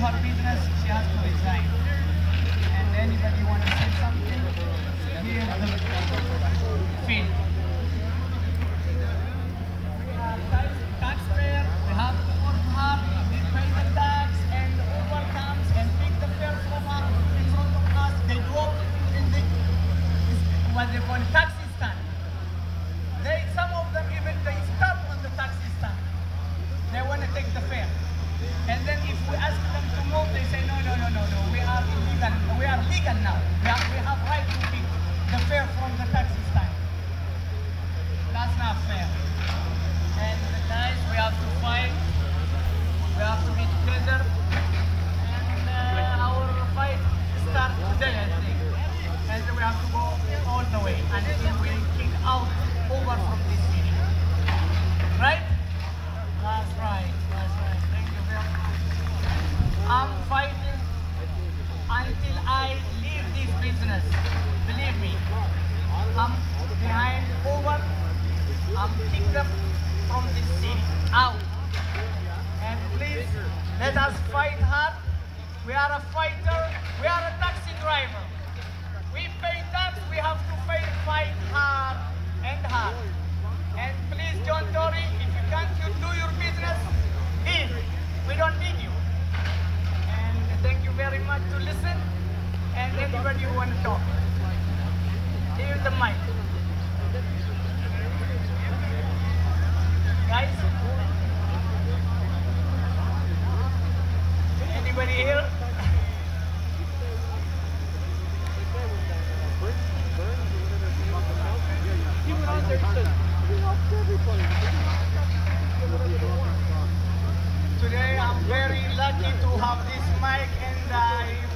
her business, she has to resign. And anybody want to say something? Here tax, we have to tax, and comes and pick the in front of us. They the what they call taxi stand. They, some of them even they stop on the taxi stand. They want to take the fare. And then if we ask them to move, they say, no, no, no, no, no, we are illegal. We now. We have, we have right to pick the fare from the taxi stand. That's not fair. And guys, we have to fight. We have to be together. And uh, our fight starts today, I think. And we have to go all the way until we kick out Uber from this city. Right? That's right. That's right. Thank you very much. I'm fighting until I leave this business. Believe me. I'm behind over. Them from this city out. And please let us fight hard. We are a fighter. We are a taxi driver. We pay tax. We have to pay, fight hard and hard. And please, John Tory, if you can't you do your business, leave. We don't need you. And thank you very much to listen. And anybody who want to talk, here's the mic. Guys, anybody here? Today I'm very lucky to have this mic and I